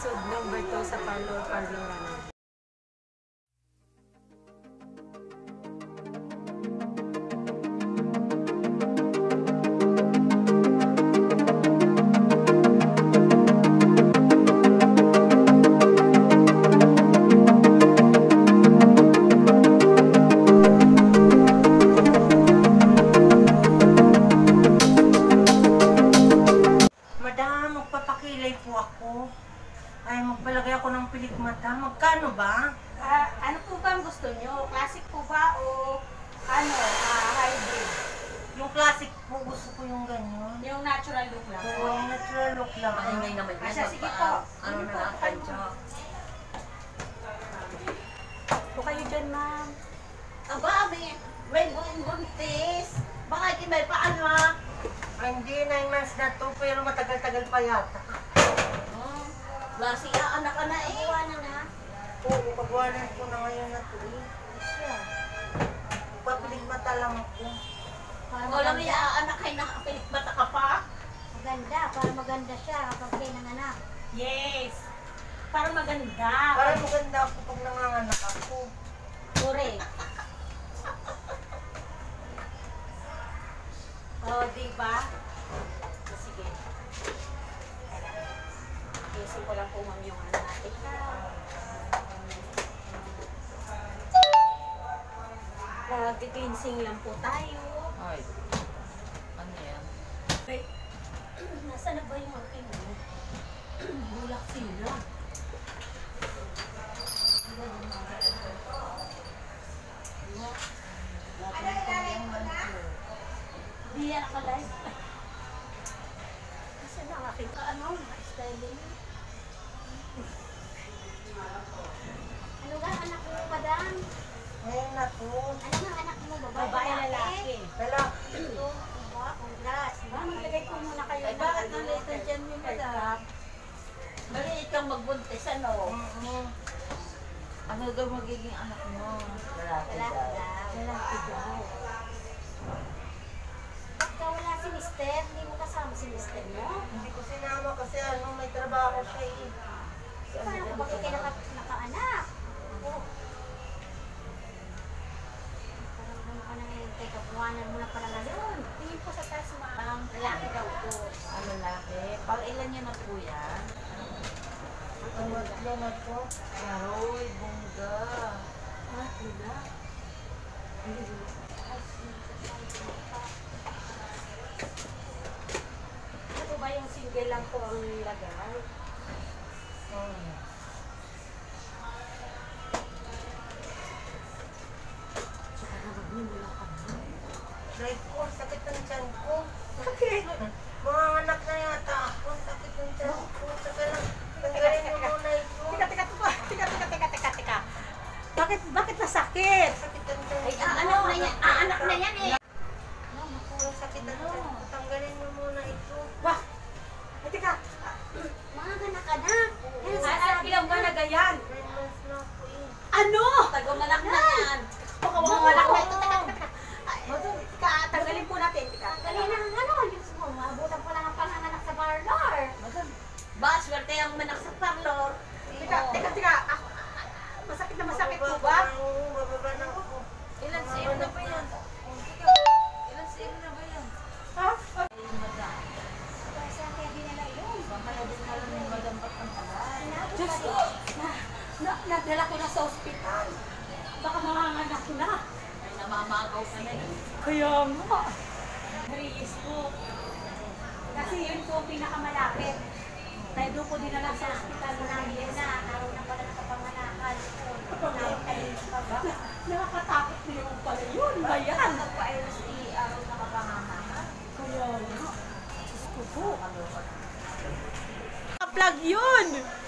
episode number 2 sa Parlor Parlor namin. Magpalagay ako ng pilik mata. Magkano ba? Ah, ano po ba ang gusto nyo? Classic po ba o ano, ah, hybrid? Yung classic po, gusto ko yung ganyan. Yung natural look lang Oo, yung natural look lang. Maingay naman Ah, yan. siya, sige po. Ano na lang, ano? kantsa. Po kayo dyan, ma'am. Aba, may, may buong buntis. Baka may paano ha? Ay, hindi, nine months na to, pero matagal-tagal pa yata. Klase ya, anak ka na eh. Iwanan na. Oo, pagwanan ko na ngayon na to eh. Siya. Mata lang ako. Maganda. iya, anak kayo nakapilit bata ka pa. Maganda, para maganda siya kapag kayo nanganak. Yes. Para maganda. Para maganda ako pag nanganganak ako. Correct. Oh, di ba? Sige. Isin ko lang po ma'am yung ano natin. Nag-cleansing lang po tayo. Ay. Ano yan? Wait. Nasaan na ba yung aking ano? Bulak sila. Di yan nakalive. Nasaan na ang aking ano? Styling. Ano nga anak mo, madam? Ngayon na to. Ano nga anak mo, babae? Babae, lalaki. Lalaki. Ito, ba? Congrats. Ba, maglagay ko muna kayo. Ay, bakit nalito dyan yung madam? Kang magbuntis, ano? Mm-mm. Ano daw magiging anak mo? Lalaki daw. Lalaki daw. Ba't ka wala si Mister? Hindi mo kasama si Mister mo? Hindi ko sinama kasi ano, may trabaho siya eh. Paano kung bakit kayo naka, nakaanak? Oh. Parang ano ka na ngayon, teka, buwanan mo na pala ngayon. Tingin po sa taas, ma'am. Lalaki daw po. Ang lalaki. Pang ilan niya na po yan? Ang matlo na to. Aroy, bongga. Ah, wala. Ano ba yung single lang po ang lagay? Ka na. Right ko, sakit ng tiyan ko. Bakit? Mga anak na yata Sakit Ay, ko. ah, anak na yan. Ah, anak na yan eh. Ano. Ang sakit ng tiyan ko. Tanggalin mo muna ito. Wah! Ay, teka. Mga ganak ka na. Ang ilang ba na ganyan? Na eh. Ano? Tagumanak na yan. Baka mga anak na ito. Teka, tanggalin po natin. Tanggalin na ang ano. Diyos mo, maabutan pa lang ang panganganak sa parlor. Ba, swerte ang manak sa parlor. Teka, teka, teka. Masakit na masakit po ba? Bababa na ako. Ilan cm na ba yan? Ilan cm na ba yan? Ha? Saan kaya dinala yun? Baka na din alam ni madam ba't ang tagal. Diyos ko, na, na, nadala ko na sa ospital. Baka manganganak na. Ay, namamagaw ka na eh. Kaya nga. Ko. Kasi yun po ang pinakamalapit. Kaya doon ko dinala sa ospital na namin na araw na pala nakapanganakan. Nakakainis pa ba? Nakakatakot din naman pala yun. Ba yan? Nagpa-LC araw na kapanganakan. Kaya nga. Plug yun!